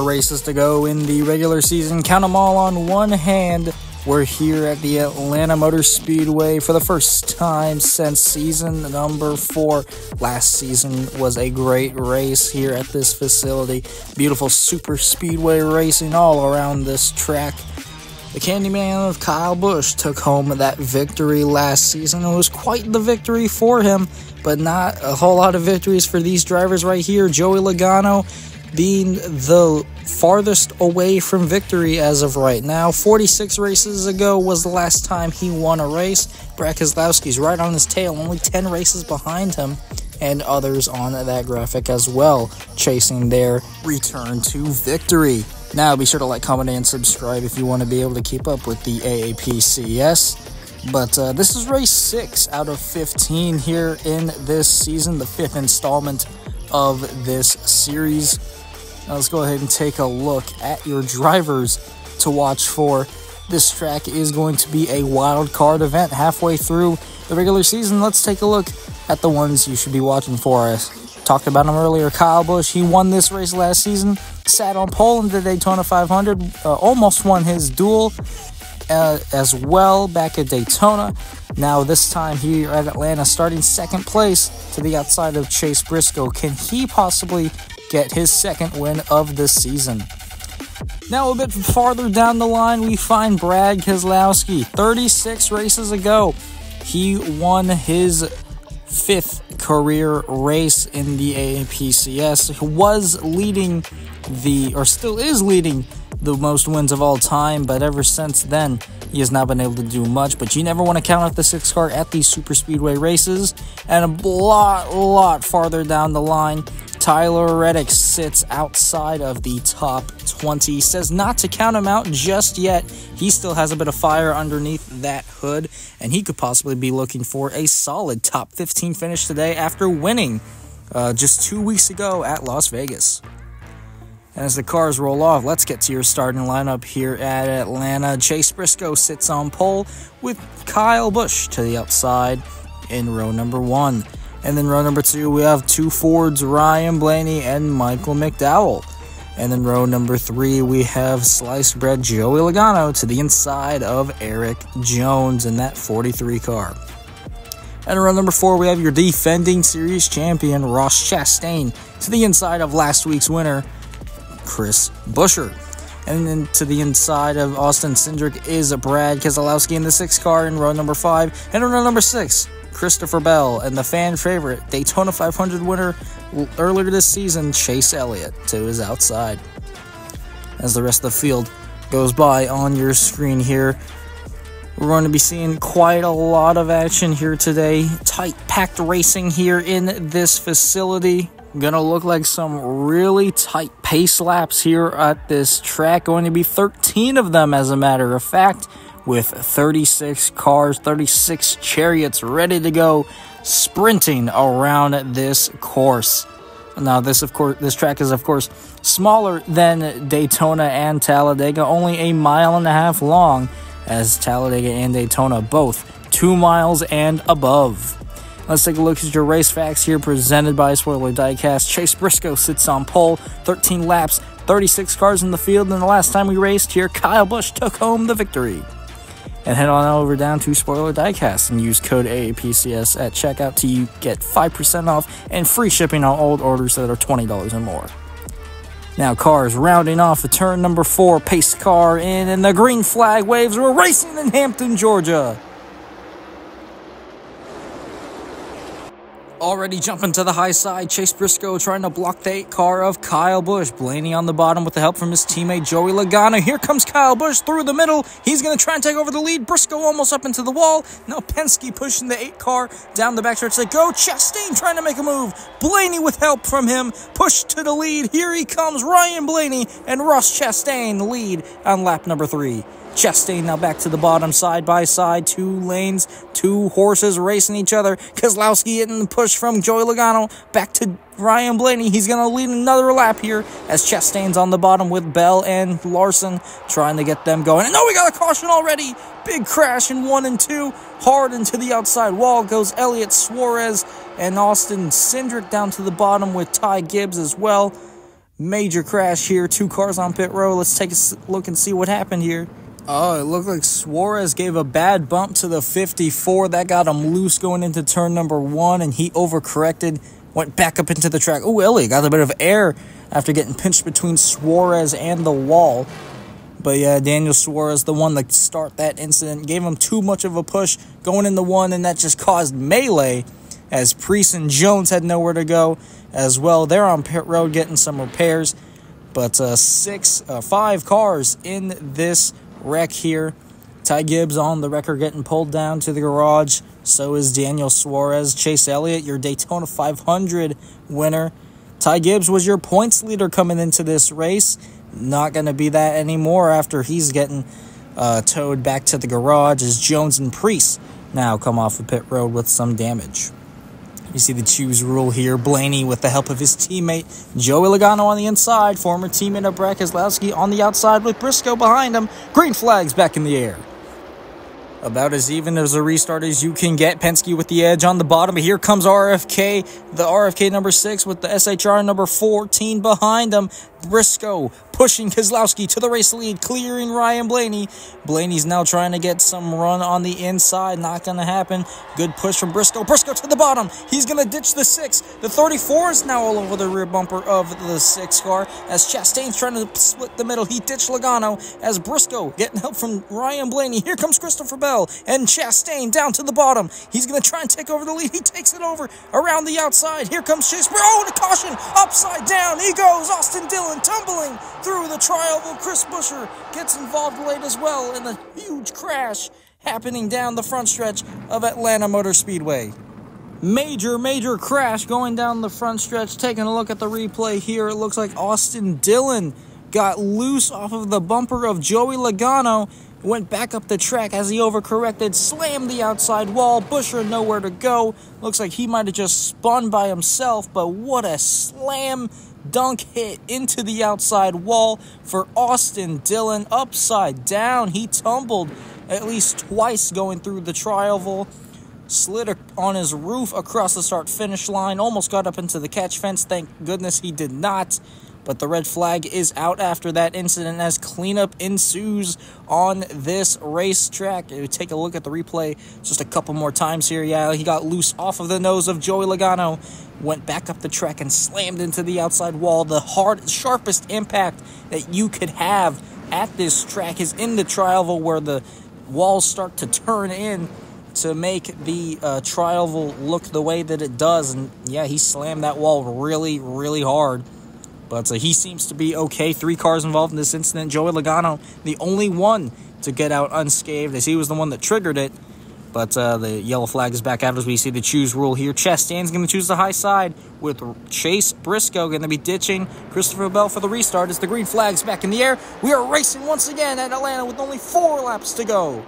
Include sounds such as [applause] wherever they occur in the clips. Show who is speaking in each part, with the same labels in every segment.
Speaker 1: more races to go in the regular season. Count them all on one hand. We're here at the Atlanta Motor Speedway for the first time since season number four. Last season was a great race here at this facility. Beautiful super speedway racing all around this track. The Candyman of Kyle Busch took home that victory last season. It was quite the victory for him, but not a whole lot of victories for these drivers right here. Joey Logano being the farthest away from victory as of right now. 46 races ago was the last time he won a race. Brad right on his tail, only 10 races behind him, and others on that graphic as well, chasing their return to victory. Now, be sure to like, comment, and subscribe if you want to be able to keep up with the AAPCS. But uh, this is race 6 out of 15 here in this season, the fifth installment of this series. Now let's go ahead and take a look at your drivers to watch for. This track is going to be a wild card event halfway through the regular season. Let's take a look at the ones you should be watching for. I talked about him earlier. Kyle Busch, he won this race last season, sat on pole in the Daytona 500, uh, almost won his duel uh, as well back at Daytona. Now, this time here at Atlanta, starting second place to the outside of Chase Briscoe. Can he possibly get his second win of the season. Now, a bit farther down the line, we find Brad Keselowski. 36 races ago, he won his fifth career race in the AAPCS. He was leading the, or still is leading the most wins of all time, but ever since then, he has not been able to do much. But you never want to count out the six car at these super speedway races. And a lot, lot farther down the line, Tyler Reddick sits outside of the top 20. Says not to count him out just yet. He still has a bit of fire underneath that hood, and he could possibly be looking for a solid top 15 finish today after winning uh, just two weeks ago at Las Vegas. As the cars roll off, let's get to your starting lineup here at Atlanta. Chase Briscoe sits on pole with Kyle Busch to the outside in row number one. And then row number two, we have two Fords, Ryan Blaney and Michael McDowell. And then row number three, we have sliced bread Joey Logano to the inside of Erik Jones in that 43 car. And in row number four, we have your defending series champion Ross Chastain to the inside of last week's winner, Chris Buescher. And then to the inside of Austin Cindric is Brad Keselowski in the sixth car in row number five. And in row number six, Christopher Bell, and the fan favorite Daytona 500 winner earlier this season, Chase Elliott, to his outside. As the rest of the field goes by on your screen here, we're going to be seeing quite a lot of action here today. Tight, packed racing here in this facility. Gonna look like some really tight pace laps here at this track. Going to be 13 of them, as a matter of fact with 36 cars, 36 chariots ready to go sprinting around this course. Now, this of course, this track is of course smaller than Daytona and Talladega, only a mile and a half long, as Talladega and Daytona both two miles and above. Let's take a look at your race facts here, presented by Spoiler Diecast. Chase Briscoe sits on pole, 13 laps, 36 cars in the field, and the last time we raced here, Kyle Busch took home the victory and head on over down to Spoiler Diecast and use code AAPCS at checkout to get 5% off and free shipping on old orders that are $20 or more. Now, cars rounding off a turn number four, pace car in, and the green flag waves. We're racing in Hampton, Georgia. Already jumping to the high side, Chase Briscoe trying to block the eight car of Kyle Busch. Blaney on the bottom with the help from his teammate Joey Logano. Here comes Kyle Busch through the middle. He's going to try and take over the lead. Briscoe almost up into the wall. Now Penske pushing the eight car down the backstretch. They go. Chastain trying to make a move. Blaney with help from him. Push to the lead. Here he comes. Ryan Blaney and Ross Chastain lead on lap number three. Chastain now back to the bottom, side by side, two lanes, two horses racing each other. Keselowski getting the push from Joey Logano back to Ryan Blaney. He's going to lead another lap here as Chastain's on the bottom with Bell and Larson trying to get them going. And no, we got a caution already. Big crash in one and two. Hard into the outside wall goes Elliott Suarez and Austin Cindric down to the bottom with Ty Gibbs as well. Major crash here. Two cars on pit row. Let's take a look and see what happened here. Oh, it looked like Suarez gave a bad bump to the 54. That got him loose going into turn number one, and he overcorrected, went back up into the track. Oh, Elliott got a bit of air after getting pinched between Suarez and the wall. But yeah, Daniel Suarez, the one that start that incident, gave him too much of a push going into one, and that just caused melee as Preece and Jones had nowhere to go as well. They're on pit road getting some repairs. But uh, six, uh, five cars in this wreck here. Ty Gibbs on the record getting pulled down to the garage. So is Daniel Suarez. Chase Elliott, your Daytona 500 winner. Ty Gibbs was your points leader coming into this race. Not going to be that anymore after he's getting uh, towed back to the garage as Jones and Preece now come off the pit road with some damage. You see the choose rule here. Blaney, with the help of his teammate Joey Logano on the inside, former teammate of Brad Keselowski on the outside with Briscoe behind him. Green flags back in the air. About as even as a restart as you can get. Penske with the edge on the bottom. Here comes RFK, the RFK number six with the SHR number 14 behind him. Briscoe pushing Keselowski to the race lead, clearing Ryan Blaney. Blaney's now trying to get some run on the inside. Not going to happen. Good push from Briscoe. Briscoe to the bottom. He's going to ditch the six. The 34 is now all over the rear bumper of the six car as Chastain's trying to split the middle. He ditched Logano as Briscoe getting help from Ryan Blaney. Here comes Christopher Bell and Chastain down to the bottom. He's going to try and take over the lead. He takes it over around the outside. Here comes Chase. Oh, the caution upside down. He goes. Austin Dillon tumbling through the trial. Chris Buescher gets involved late as well in the huge crash happening down the front stretch of Atlanta Motor Speedway. Major, major crash going down the front stretch. Taking a look at the replay here, it looks like Austin Dillon got loose off of the bumper of Joey Logano, went back up the track as he overcorrected, slammed the outside wall. Buescher nowhere to go. Looks like he might have just spun by himself, but what a slam dunk hit into the outside wall for Austin Dillon. Upside down, he tumbled at least twice going through the trioval. Slid on his roof across the start finish line, almost got up into the catch fence. Thank goodness he did not but the red flag is out after that incident as cleanup ensues on this racetrack. Take a look at the replay just a couple more times here. Yeah, he got loose off of the nose of Joey Logano, went back up the track and slammed into the outside wall. The hard, sharpest impact that you could have at this track is in the trioval where the walls start to turn in to make the uh, trioval look the way that it does. And yeah, he slammed that wall really, really hard. But uh, he seems to be okay. Three cars involved in this incident. Joey Logano, the only one to get out unscathed, as he was the one that triggered it. But uh, the yellow flag is back out as we see the choose rule here. Chastain's going to choose the high side with Chase Briscoe going to be ditching Christopher Bell for the restart as the green flag's back in the air. We are racing once again at Atlanta with only four laps to go.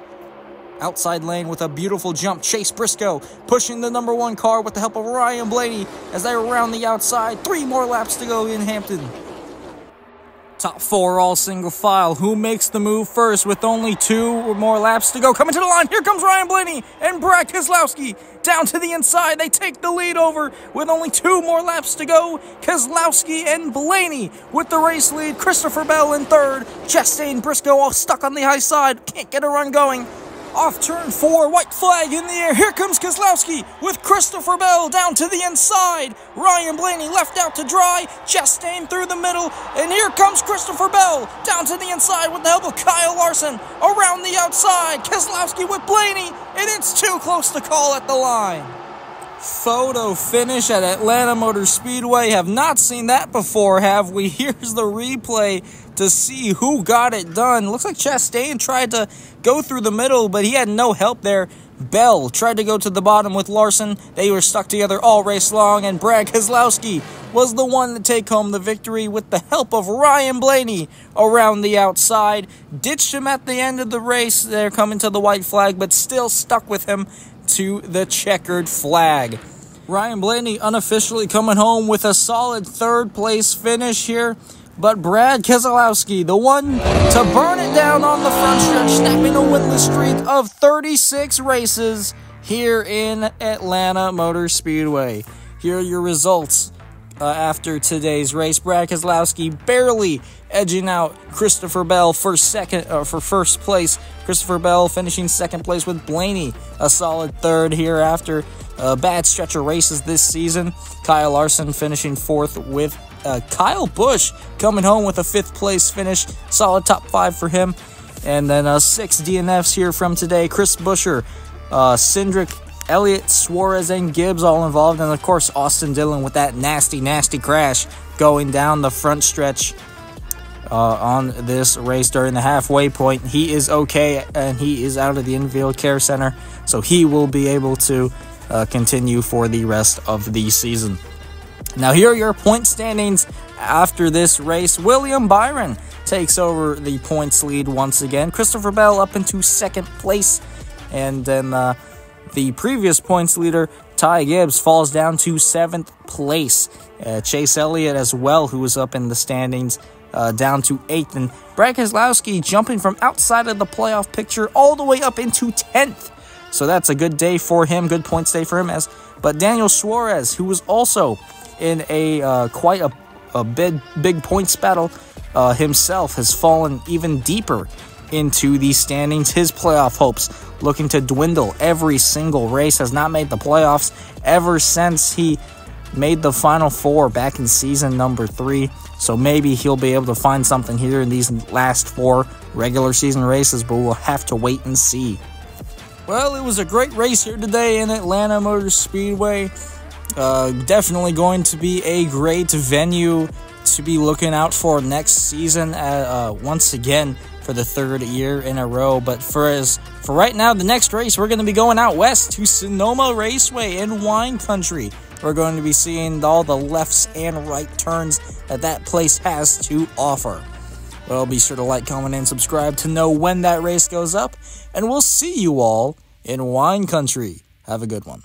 Speaker 1: Outside lane with a beautiful jump. Chase Briscoe pushing the number one car with the help of Ryan Blaney as they round the outside. Three more laps to go in Hampton. Top four all single file. Who makes the move first with only two or more laps to go? Coming to the line. Here comes Ryan Blaney and Brad Keselowski down to the inside. They take the lead over with only two more laps to go. Keselowski and Blaney with the race lead. Christopher Bell in third. Chastain Briscoe all stuck on the high side. Can't get a run going. Off turn four, white flag in the air. Here comes Keselowski with Christopher Bell down to the inside. Ryan Blaney left out to dry. Chastain through the middle. And here comes Christopher Bell down to the inside with the help of Kyle Larson around the outside. Keselowski with Blaney. And it's too close to call at the line. Photo finish at Atlanta Motor Speedway. Have not seen that before, have we? [laughs] Here's the replay to see who got it done. Looks like Chastain tried to go through the middle, but he had no help there. Bell tried to go to the bottom with Larson. They were stuck together all race long, and Brad Keselowski was the one to take home the victory with the help of Ryan Blaney around the outside. Ditched him at the end of the race. They're coming to the white flag, but still stuck with him to the checkered flag. Ryan Blaney unofficially coming home with a solid third place finish here. But Brad Keselowski, the one to burn it down on the front stretch, snapping a winless streak of 36 races here in Atlanta Motor Speedway. Here are your results. uh, after today's race. Brad Keselowski barely edging out Christopher Bell for second uh, for first place. Christopher Bell finishing second place with Blaney a solid third here after a bad stretch of races this season. Kyle Larson finishing fourth with uh, Kyle Busch coming home with a fifth place finish. Solid top five for him. And then uh, six DNFs here from today. Chris Buescher, uh, Cindric Elliott, Suarez, and Gibbs all involved. And of course, Austin Dillon with that nasty, nasty crash going down the front stretch uh, on this race during the halfway point. He is okay and he is out of the infield care center. So he will be able to uh, continue for the rest of the season. Now, here are your point standings after this race. William Byron takes over the points lead once again. Christopher Bell up into second place. And then uh, the previous points leader, Ty Gibbs, falls down to seventh place. Uh, Chase Elliott as well, who was up in the standings, uh, down to eighth. And Brad Keselowski jumping from outside of the playoff picture all the way up into 10th. So that's a good day for him, good points day for him. As But Daniel Suarez, who was also in a uh, quite a, a big, big points battle uh, himself, has fallen even deeper into the standings. His playoff hopes looking to dwindle every single race, has not made the playoffs ever since he made the final four back in season number three. So maybe he'll be able to find something here in these last four regular season races, but we'll have to wait and see. Well, it was a great race here today in Atlanta Motor Speedway. Uh, definitely going to be a great venue to be looking out for next season. Uh, uh, once again, for the third year in a row. But for as for right now, the next race we're going to be going out west to Sonoma Raceway in Wine Country. We're going to be seeing all the lefts and right turns that that place has to offer. Well, be sure to like, comment, and subscribe to know when that race goes up, and we'll see you all in Wine Country. Have a good one.